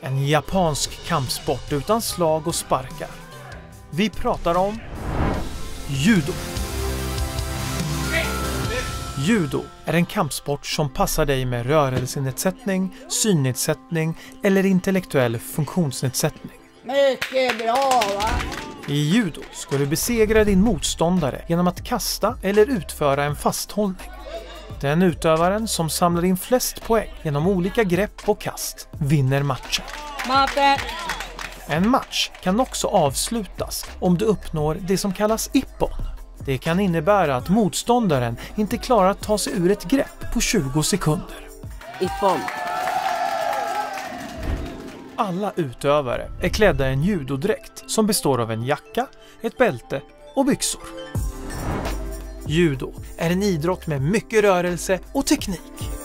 En japansk kampsport utan slag och sparkar. Vi pratar om judo. Judo är en kampsport som passar dig med rörelsenedsättning, synnedsättning eller intellektuell funktionsnedsättning. Mycket bra va? I judo ska du besegra din motståndare genom att kasta eller utföra en fasthållning. Den utövaren som samlar in flest poäng genom olika grepp och kast vinner matchen. Matte! En match kan också avslutas om du uppnår det som kallas ippon. Det kan innebära att motståndaren inte klarar att ta sig ur ett grepp på 20 sekunder. Ippon. Alla utövare är klädda i en judodräkt som består av en jacka, ett bälte och byxor. Judo är en idrott med mycket rörelse och teknik.